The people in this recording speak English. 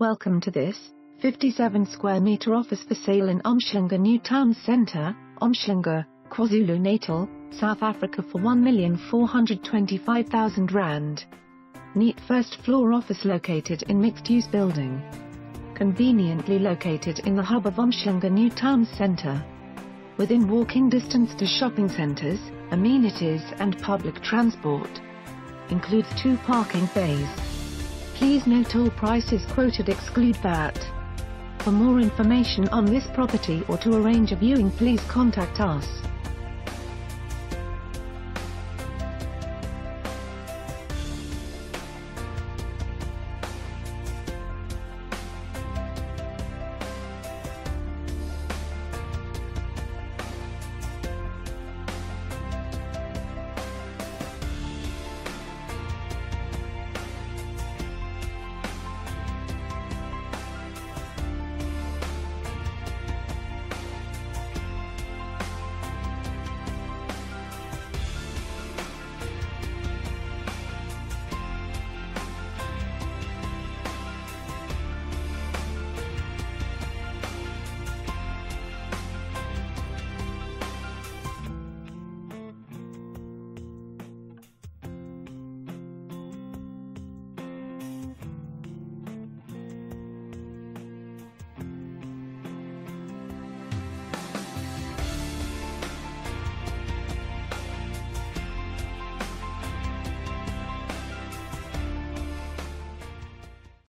Welcome to this 57 square meter office for sale in Umhlanga New Town Centre, Umhlanga, KwaZulu-Natal, South Africa for R1,425,000. Neat first floor office located in mixed-use building. Conveniently located in the hub of Umhlanga New Town Centre. Within walking distance to shopping centres, amenities and public transport. Includes two parking bays. Please note all prices quoted exclude VAT. For more information on this property or to arrange a viewing please contact us.